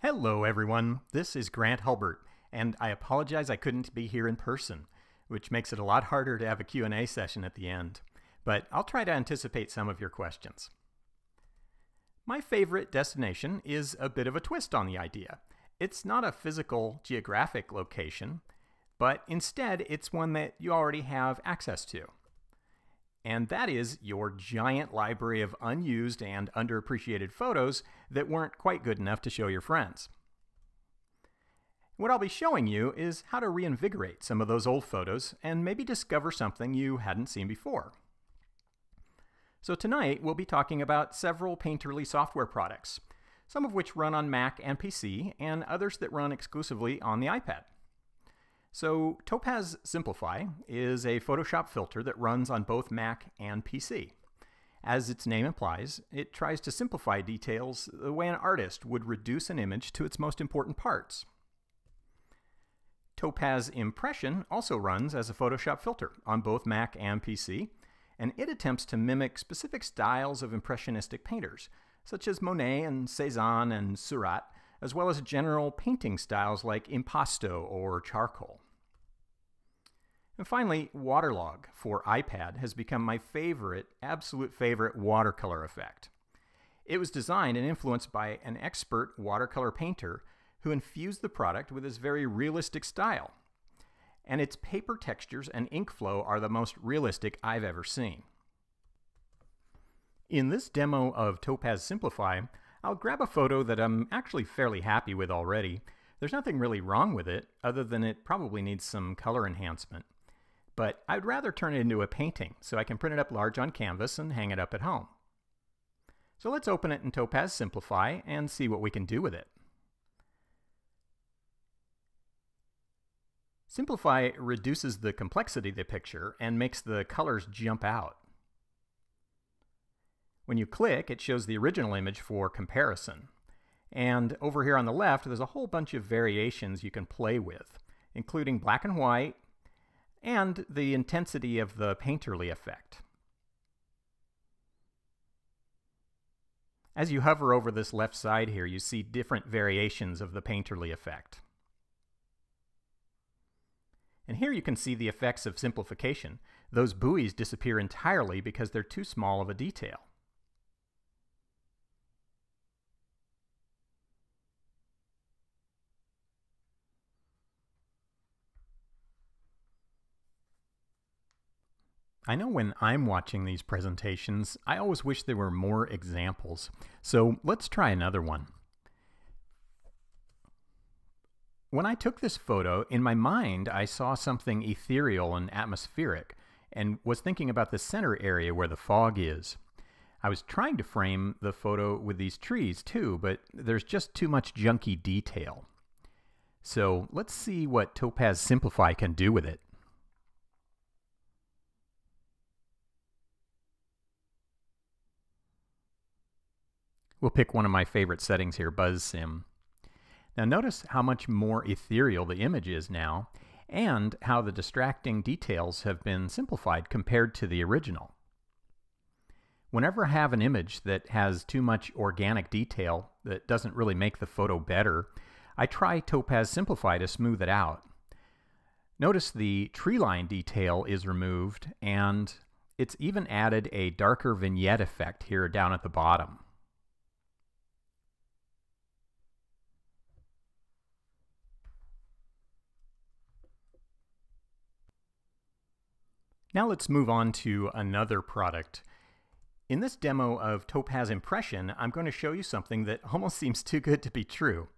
Hello, everyone. This is Grant Hulbert, and I apologize I couldn't be here in person, which makes it a lot harder to have a Q&A session at the end. But I'll try to anticipate some of your questions. My favorite destination is a bit of a twist on the idea. It's not a physical geographic location, but instead it's one that you already have access to. And that is your giant library of unused and underappreciated photos that weren't quite good enough to show your friends. What I'll be showing you is how to reinvigorate some of those old photos and maybe discover something you hadn't seen before. So tonight we'll be talking about several Painterly software products, some of which run on Mac and PC, and others that run exclusively on the iPad. So Topaz Simplify is a Photoshop filter that runs on both Mac and PC. As its name implies, it tries to simplify details the way an artist would reduce an image to its most important parts. Topaz Impression also runs as a Photoshop filter on both Mac and PC, and it attempts to mimic specific styles of impressionistic painters, such as Monet and Cezanne and Seurat, as well as general painting styles like impasto or charcoal. And finally, Waterlogue for iPad has become my favorite, absolute favorite watercolor effect. It was designed and influenced by an expert watercolor painter who infused the product with his very realistic style. And its paper textures and ink flow are the most realistic I've ever seen. In this demo of Topaz Simplify, I'll grab a photo that I'm actually fairly happy with already. There's nothing really wrong with it, other than it probably needs some color enhancement. But I'd rather turn it into a painting, so I can print it up large on canvas and hang it up at home. So let's open it in Topaz Simplify and see what we can do with it. Simplify reduces the complexity of the picture and makes the colors jump out. When you click, it shows the original image for comparison. And over here on the left, there's a whole bunch of variations you can play with, including black and white, and the intensity of the painterly effect. As you hover over this left side here, you see different variations of the painterly effect. And here you can see the effects of simplification. Those buoys disappear entirely because they're too small of a detail. I know when I'm watching these presentations, I always wish there were more examples. So let's try another one. When I took this photo, in my mind, I saw something ethereal and atmospheric and was thinking about the center area where the fog is. I was trying to frame the photo with these trees too, but there's just too much junky detail. So let's see what Topaz Simplify can do with it. We'll pick one of my favorite settings here, BuzSim. Now notice how much more ethereal the image is now, and how the distracting details have been simplified compared to the original. Whenever I have an image that has too much organic detail that doesn't really make the photo better, I try Topaz Simplify to smooth it out. Notice the tree line detail is removed, and it's even added a darker vignette effect here down at the bottom. Now let's move on to another product. In this demo of Topaz Impression, I'm going to show you something that almost seems too good to be true.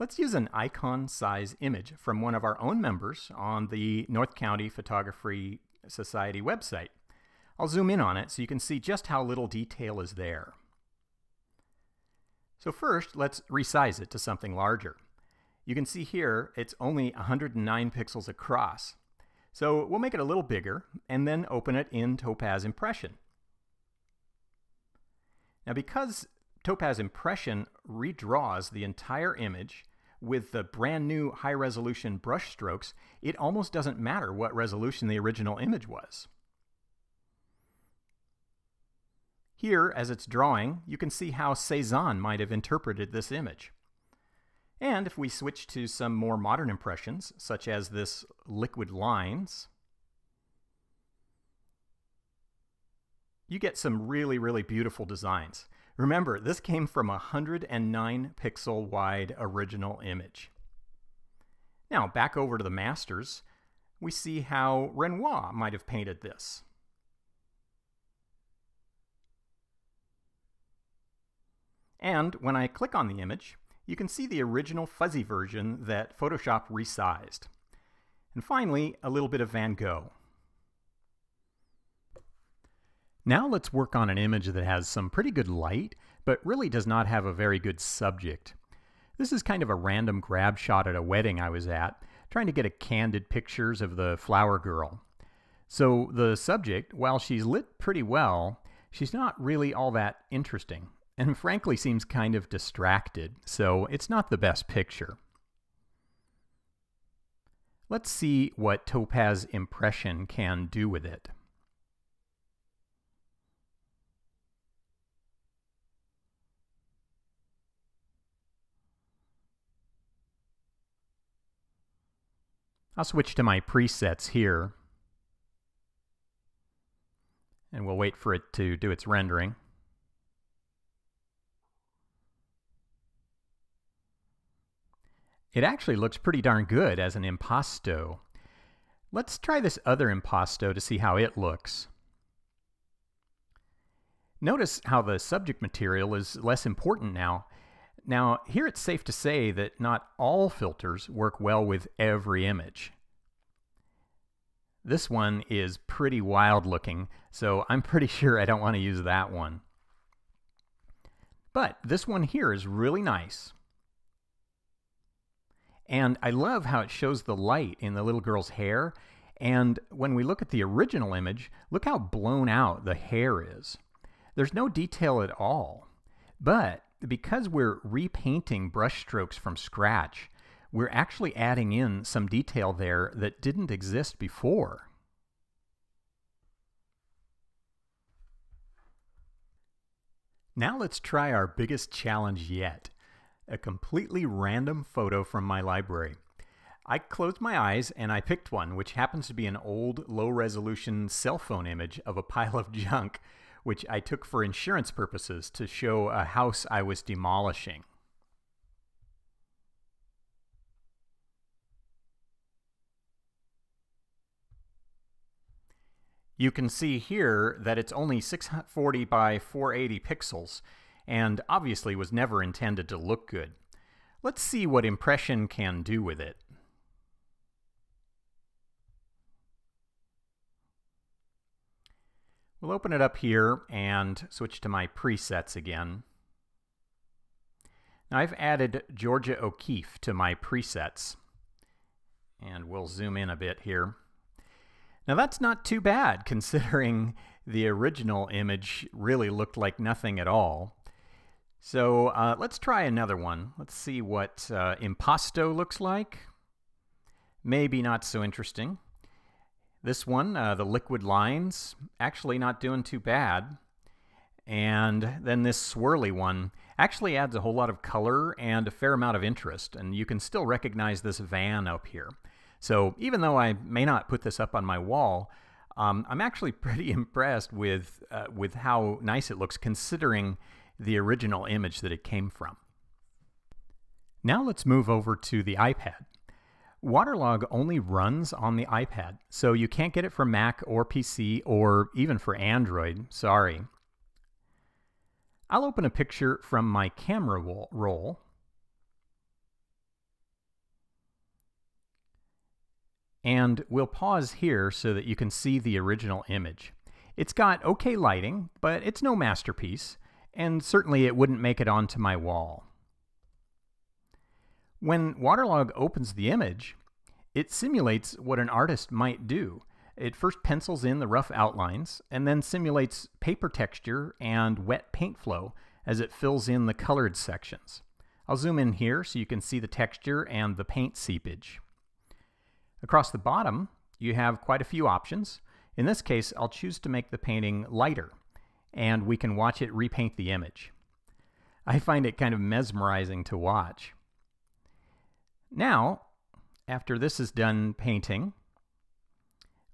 Let's use an icon size image from one of our own members on the North County Photography Society website. I'll zoom in on it so you can see just how little detail is there. So first, let's resize it to something larger. You can see here it's only 109 pixels across. So we'll make it a little bigger and then open it in Topaz Impression. Now because Topaz Impression redraws the entire image with the brand new high resolution brush strokes, it almost doesn't matter what resolution the original image was. Here, as it's drawing, you can see how Cezanne might have interpreted this image. And if we switch to some more modern impressions, such as this liquid lines, you get some really, really beautiful designs. Remember, this came from a 109 pixel wide original image. Now, back over to the masters, we see how Renoir might have painted this. And when I click on the image, you can see the original fuzzy version that Photoshop resized. And finally, a little bit of Van Gogh. Now let's work on an image that has some pretty good light, but really does not have a very good subject. This is kind of a random grab shot at a wedding I was at, trying to get a candid pictures of the flower girl. So the subject, while she's lit pretty well, she's not really all that interesting, and frankly seems kind of distracted, so it's not the best picture. Let's see what Topaz Impression can do with it. I'll switch to my presets here. And we'll wait for it to do its rendering. It actually looks pretty darn good as an impasto. Let's try this other impasto to see how it looks. Notice how the subject material is less important now now, here it's safe to say that not all filters work well with every image. This one is pretty wild looking, so I'm pretty sure I don't want to use that one. But this one here is really nice. And I love how it shows the light in the little girl's hair. And when we look at the original image, look how blown out the hair is. There's no detail at all. But because we're repainting brushstrokes from scratch, we're actually adding in some detail there that didn't exist before. Now let's try our biggest challenge yet, a completely random photo from my library. I closed my eyes and I picked one, which happens to be an old low-resolution cell phone image of a pile of junk which I took for insurance purposes to show a house I was demolishing. You can see here that it's only 640 by 480 pixels and obviously was never intended to look good. Let's see what impression can do with it. We'll open it up here and switch to my presets again. Now I've added Georgia O'Keeffe to my presets. And we'll zoom in a bit here. Now that's not too bad considering the original image really looked like nothing at all. So uh, let's try another one. Let's see what uh, Impasto looks like. Maybe not so interesting. This one, uh, the liquid lines, actually not doing too bad. And then this swirly one actually adds a whole lot of color and a fair amount of interest, and you can still recognize this van up here. So even though I may not put this up on my wall, um, I'm actually pretty impressed with, uh, with how nice it looks considering the original image that it came from. Now let's move over to the iPad. Waterlogue only runs on the iPad, so you can't get it for Mac or PC or even for Android. Sorry. I'll open a picture from my camera roll. And we'll pause here so that you can see the original image. It's got okay lighting, but it's no masterpiece, and certainly it wouldn't make it onto my wall. When Waterlogue opens the image, it simulates what an artist might do. It first pencils in the rough outlines and then simulates paper texture and wet paint flow as it fills in the colored sections. I'll zoom in here so you can see the texture and the paint seepage. Across the bottom, you have quite a few options. In this case, I'll choose to make the painting lighter, and we can watch it repaint the image. I find it kind of mesmerizing to watch. Now, after this is done painting,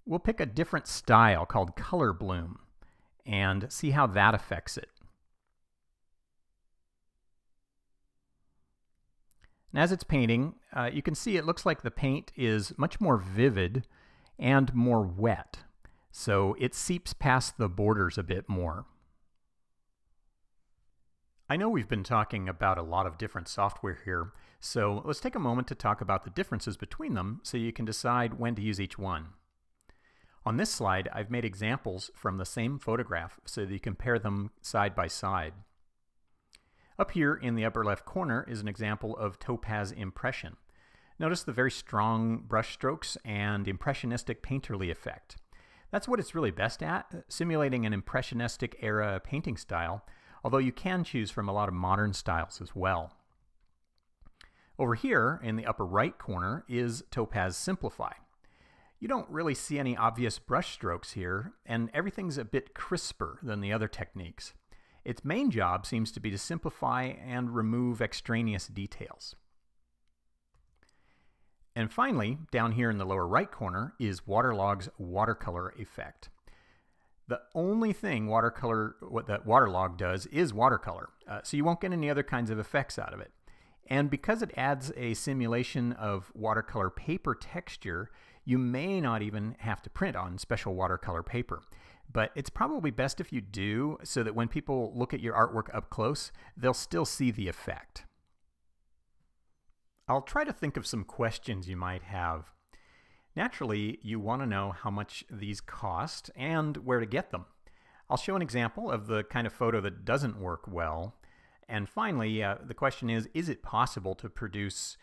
we'll pick a different style called color bloom and see how that affects it. And as it's painting, uh, you can see it looks like the paint is much more vivid and more wet. So it seeps past the borders a bit more. I know we've been talking about a lot of different software here, so let's take a moment to talk about the differences between them so you can decide when to use each one. On this slide, I've made examples from the same photograph so that you compare them side by side. Up here in the upper left corner is an example of Topaz Impression. Notice the very strong brush strokes and impressionistic painterly effect. That's what it's really best at, uh, simulating an impressionistic era painting style, although you can choose from a lot of modern styles as well. Over here, in the upper right corner, is Topaz Simplify. You don't really see any obvious brush strokes here, and everything's a bit crisper than the other techniques. Its main job seems to be to simplify and remove extraneous details. And finally, down here in the lower right corner is Waterlogue's watercolor effect. The only thing watercolor, what that Waterlogue does is watercolor, uh, so you won't get any other kinds of effects out of it. And because it adds a simulation of watercolor paper texture, you may not even have to print on special watercolor paper but it's probably best if you do so that when people look at your artwork up close, they'll still see the effect. I'll try to think of some questions you might have. Naturally, you want to know how much these cost and where to get them. I'll show an example of the kind of photo that doesn't work well. And finally, uh, the question is, is it possible to produce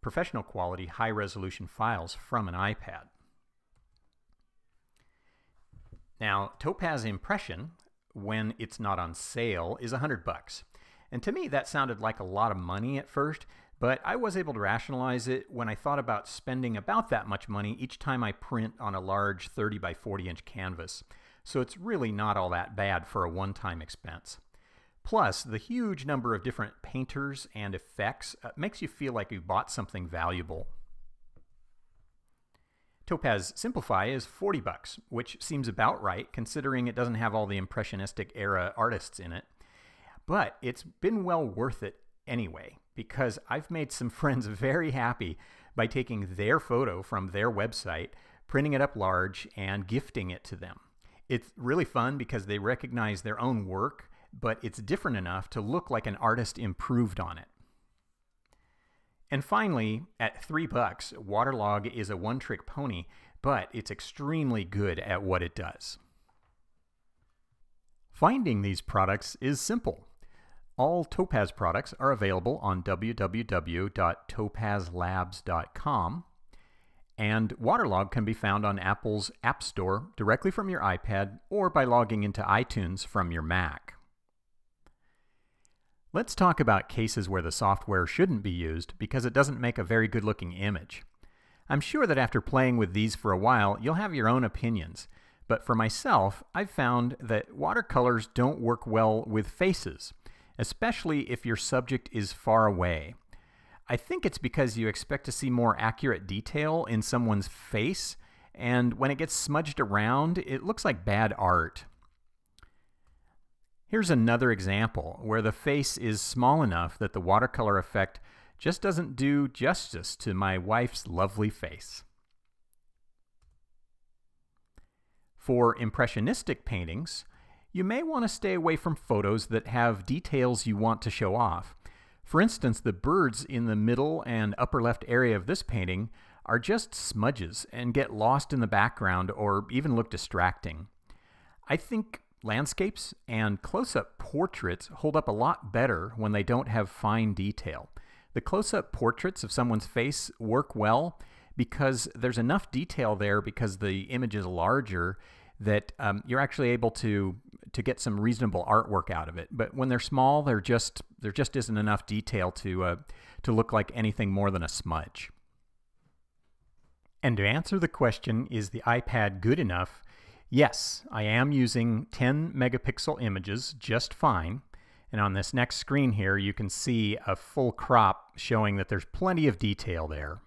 professional quality high resolution files from an iPad? Now, Topaz Impression, when it's not on sale, is 100 bucks. And to me, that sounded like a lot of money at first, but I was able to rationalize it when I thought about spending about that much money each time I print on a large 30 by 40 inch canvas. So it's really not all that bad for a one-time expense. Plus, the huge number of different painters and effects uh, makes you feel like you bought something valuable. Topaz Simplify is 40 bucks, which seems about right considering it doesn't have all the impressionistic era artists in it. But it's been well worth it anyway because I've made some friends very happy by taking their photo from their website, printing it up large, and gifting it to them. It's really fun because they recognize their own work, but it's different enough to look like an artist improved on it. And finally, at three bucks, Waterlogue is a one-trick pony, but it's extremely good at what it does. Finding these products is simple. All Topaz products are available on www.topazlabs.com, and Waterlogue can be found on Apple's App Store directly from your iPad or by logging into iTunes from your Mac. Let's talk about cases where the software shouldn't be used because it doesn't make a very good looking image. I'm sure that after playing with these for a while, you'll have your own opinions. But for myself, I've found that watercolors don't work well with faces, especially if your subject is far away. I think it's because you expect to see more accurate detail in someone's face, and when it gets smudged around, it looks like bad art. Here's another example where the face is small enough that the watercolor effect just doesn't do justice to my wife's lovely face. For impressionistic paintings, you may want to stay away from photos that have details you want to show off. For instance, the birds in the middle and upper left area of this painting are just smudges and get lost in the background or even look distracting. I think Landscapes and close-up portraits hold up a lot better when they don't have fine detail. The close-up portraits of someone's face work well because there's enough detail there because the image is larger that um, you're actually able to to get some reasonable artwork out of it. But when they're small, they're just there just isn't enough detail to uh, to look like anything more than a smudge. And to answer the question, is the iPad good enough? Yes, I am using 10 megapixel images just fine, And on this next screen here, you can see a full crop showing that there's plenty of detail there.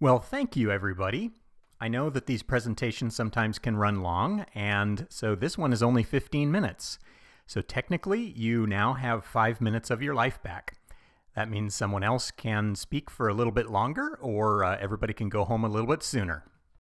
Well, thank you, everybody. I know that these presentations sometimes can run long, and so this one is only 15 minutes. So technically, you now have five minutes of your life back. That means someone else can speak for a little bit longer, or uh, everybody can go home a little bit sooner.